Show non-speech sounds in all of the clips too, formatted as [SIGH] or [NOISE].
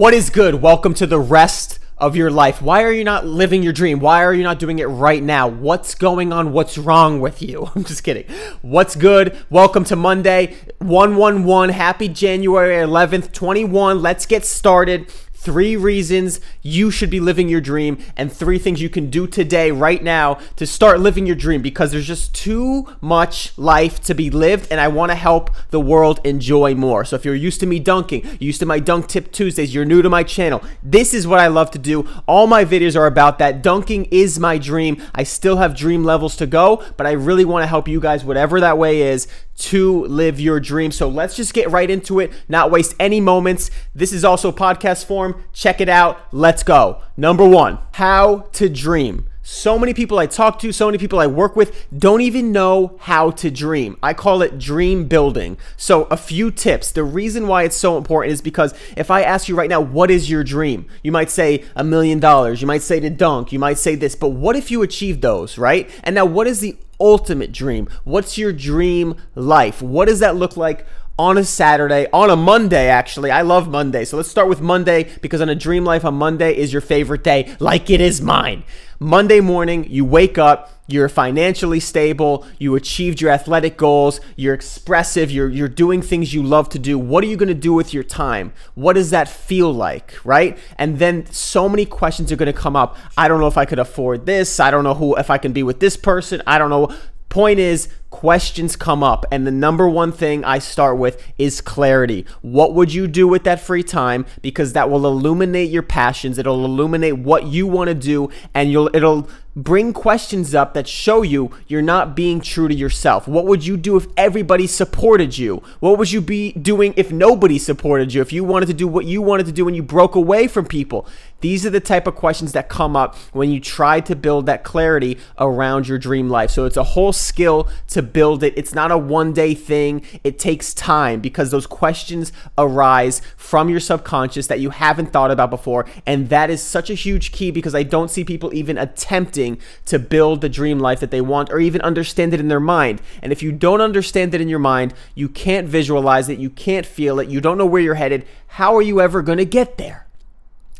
What is good? Welcome to the rest of your life. Why are you not living your dream? Why are you not doing it right now? What's going on? What's wrong with you? [LAUGHS] I'm just kidding. What's good? Welcome to Monday 111. Happy January 11th, 21. Let's get started. Three reasons you should be living your dream, and three things you can do today, right now, to start living your dream because there's just too much life to be lived, and I want to help the world enjoy more. So, if you're used to me dunking, used to my Dunk Tip Tuesdays, you're new to my channel, this is what I love to do. All my videos are about that. Dunking is my dream. I still have dream levels to go, but I really want to help you guys, whatever that way is, to live your dream. So let's just get right into it, not waste any moments. This is also podcast form. Check it out. Let's go. Number one, how to dream. So many people I talk to, so many people I work with don't even know how to dream. I call it dream building. So, a few tips. The reason why it's so important is because if I ask you right now, what is your dream? You might say a million dollars. You might say to dunk. You might say this. But what if you achieve those, right? And now, what is the ultimate dream? What's your dream life? What does that look like on a Saturday, on a Monday, actually. I love Monday. So let's start with Monday because on a dream life, on Monday is your favorite day, like it is mine. Monday morning, you wake up, you're financially stable, you achieved your athletic goals, you're expressive, you're, you're doing things you love to do. What are you to do with your time? What does that feel like, right? And then so many questions are to come up. I don't know if I could afford this. I don't know who, if I can be with this person. I don't know. Point is, questions come up and the number one thing I start with is clarity. What would you do with that free time because that will illuminate your passions, it'll illuminate what you want to do and you'll it'll bring questions up that show you you're not being true to yourself. What would you do if everybody supported you? What would you be doing if nobody supported you? If you wanted to do what you wanted to do and you broke away from people? These are the type of questions that come up when you try to build that clarity around your dream life. So it's a whole skill to to build it. It's not a one day thing. It takes time because those questions arise from your subconscious that you haven't thought about before. And that is such a huge key because I don't see people even attempting to build the dream life that they want or even understand it in their mind. And if you don't understand it in your mind, you can't visualize it, you can't feel it, you don't know where you're headed. How are you ever going to get there?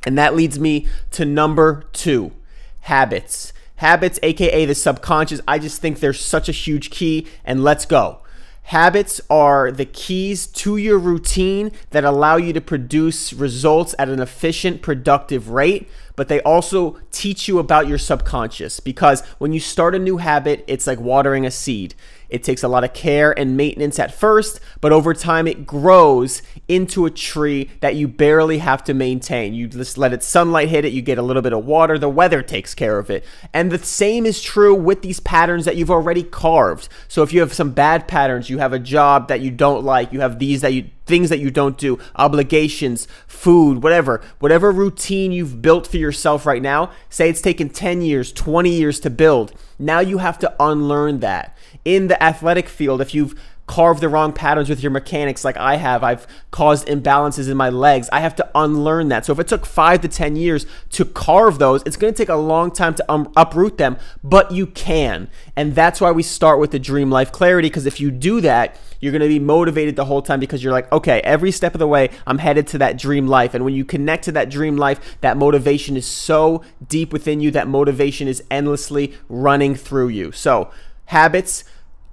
And that leads me to number two habits. Habits, aka the subconscious, I just think they're such a huge key, and let's go. Habits are the keys to your routine that allow you to produce results at an efficient, productive rate, but they also teach you about your subconscious because when you start a new habit, it's like watering a seed. It takes a lot of care and maintenance at first, but over time it grows into a tree that you barely have to maintain. You just let its sunlight hit it, you get a little bit of water, the weather takes care of it. And the same is true with these patterns that you've already carved. So if you have some bad patterns, you have a job that you don't like, you have these that you things that you don't do, obligations, food, whatever, whatever routine you've built for yourself right now, say it's taken 10 years, 20 years to build. Now you have to unlearn that. In the athletic field, if you've carved the wrong patterns with your mechanics like I have. I've caused imbalances in my legs. I have to unlearn that. So if it took five to 10 years to carve those, it's going to take a long time to um, uproot them, but you can. And that's why we start with the dream life clarity, because if you do that, you're going to be motivated the whole time because you're like, okay, every step of the way, I'm headed to that dream life. And when you connect to that dream life, that motivation is so deep within you, that motivation is endlessly running through you. So, habits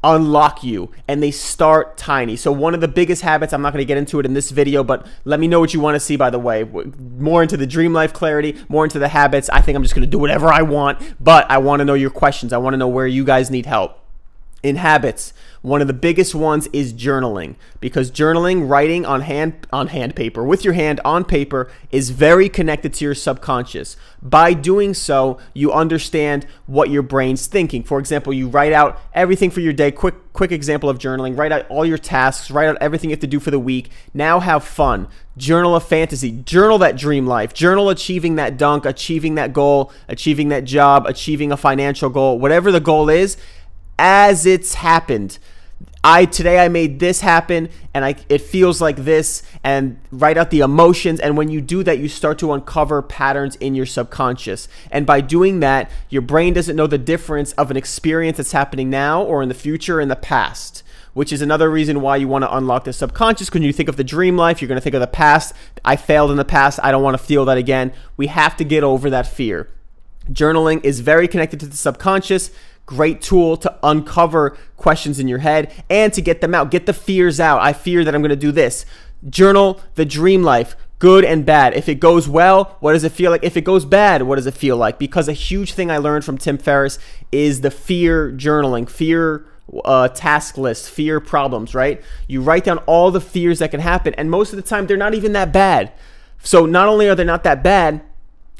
unlock you and they start tiny. So one of the biggest habits, I'm not going to get into it in this video, but let me know what you want to see by the way. More into the dream life clarity, more into the habits. I think I'm just going to do whatever I want, but I want to know your questions. I want to know where you guys need help. In habits, one of the biggest ones is journaling because journaling, writing on hand on hand paper with your hand on paper is very connected to your subconscious. By doing so, you understand what your brain's thinking. For example, you write out everything for your day. Quick quick example of journaling. Write out all your tasks, write out everything you have to do for the week. Now have fun. Journal a fantasy. Journal that dream life. Journal achieving that dunk, achieving that goal, achieving that job, achieving a financial goal. Whatever the goal is, as it's happened. I today I made this happen and I it feels like this and write out the emotions and when you do that you start to uncover patterns in your subconscious. And by doing that, your brain doesn't know the difference of an experience that's happening now or in the future in the past. which is another reason why you want to unlock the subconscious. When you think of the dream life, you're going to think of the past. I failed in the past. I don't want to feel that again. We have to get over that fear. Journaling is very connected to the subconscious. Great tool to uncover questions in your head and to get them out. Get the fears out. I fear that I'm going to do this. Journal the dream life good and bad. If it goes well, what does it feel like? If it goes bad, what does it feel like? Because a huge thing I learned from Tim Ferriss is the fear journaling, fear uh, task list, fear problems, right? You write down all the fears that can happen, and most of the time they're not even that bad. So not only are they not that bad,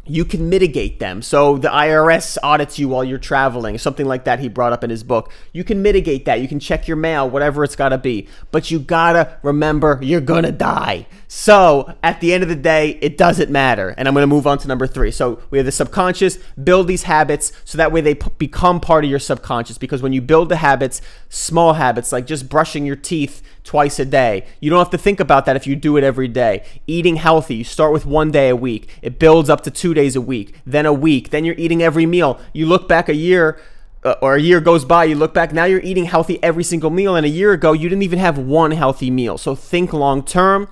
you can mitigate them. So the IRS audits you while you're traveling, something like that he brought up in his book. You can mitigate that. You can check your mail, whatever it's got to be. But you got to remember you're going to die. So at the end of the day, it doesn't matter. And I'm going to move on to number three. So we have the subconscious, build these habits so that way they become part of your subconscious. Because when you build the habits, small habits like just brushing your teeth twice a day, you don't have to think about that if you do it every day. Eating healthy, you start with one day a week, it builds up to two days a week, then a week, then you're eating every meal. You look back a year, uh, or a year goes by, you look back, now you're eating healthy every single meal. And a year ago, you didn't even have one healthy meal. So think long term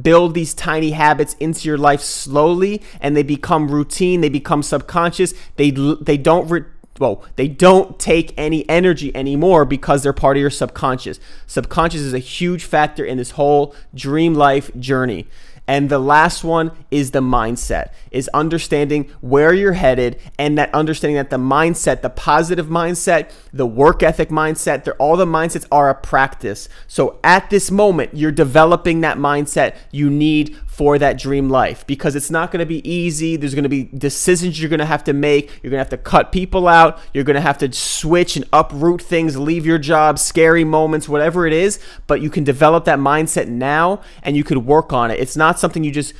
build these tiny habits into your life slowly and they become routine they become subconscious they they don't re- well, they don't take any energy anymore because they're part of your subconscious. Subconscious is a huge factor in this whole dream life journey. And the last one is the mindset, is understanding where you're headed and that understanding that the mindset, the positive mindset, the work ethic mindset, they're, all the mindsets are a practice. So at this moment, you're developing that mindset you need for that dream life because it's not going to be easy. There's going to be decisions you're going to have to make. You're going to have to cut people out. You're going to have to switch and uproot things, leave your job, scary moments, whatever it is. But you can develop that mindset now and you could work on it. It's not something you just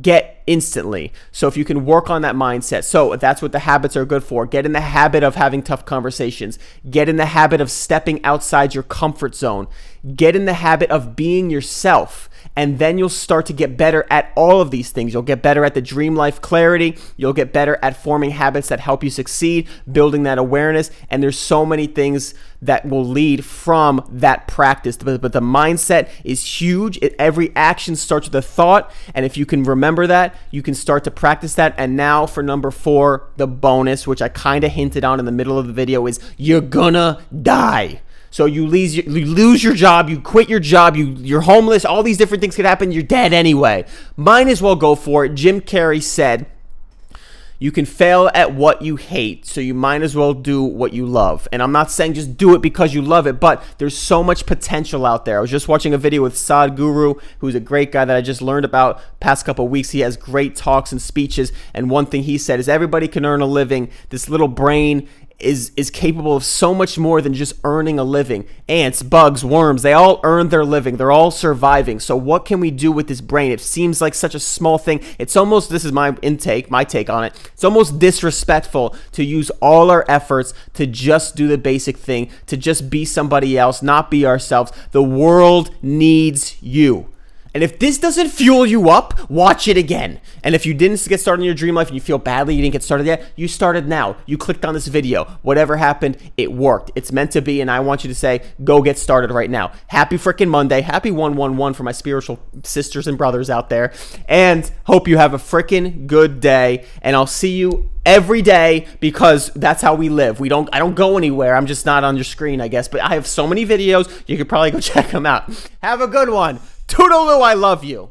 get instantly. So if you can work on that mindset. So that's what the habits are good for. Get in the habit of having tough conversations. Get in the habit of stepping outside your comfort zone. Get in the habit of being yourself and then you'll start to get better at all of these things. You'll get better at the dream life clarity, you'll get better at forming habits that help you succeed, building that awareness, and there's so many things that will lead from that practice. But, but the mindset is huge. It, every action starts with a thought, and if you can remember that, you can start to practice that. And now for number 4, the bonus, which I kind of hinted on in the middle of the video is you're gonna die. So you lose your, you lose your job, you quit your job, you you're homeless, all these different things could happen, you're dead anyway. Might as well go for it. Jim Carrey said, you can fail at what you hate, so you might as well do what you love. And I'm not saying just do it because you love it, but there's so much potential out there. I was just watching a video with Sadhguru, who's a great guy that I just learned about past couple weeks. He has great talks and speeches, and one thing he said is everybody can earn a living. This little brain is is capable of so much more than just earning a living. Ants, bugs, worms, they all earn their living. They're all surviving. So what can we do with this brain? It seems like such a small thing. It's almost this is my intake, my take on it. It's almost disrespectful to use all our efforts to just do the basic thing, to just be somebody else, not be ourselves. The world needs you. And if this doesn't fuel you up, watch it again. And if you didn't get started in your dream life and you feel badly you didn't get started yet, you started now. You clicked on this video. Whatever happened, it worked. It's meant to be. And I want you to say, go get started right now. Happy freaking Monday. Happy 111 for my spiritual sisters and brothers out there. And hope you have a freaking good day. And I'll see you every day because that's how we live. We don't I don't go anywhere. I'm just not on your screen, I guess. But I have so many videos. You could probably go [LAUGHS] check them out. Have a good one. Toodaloo, I love you.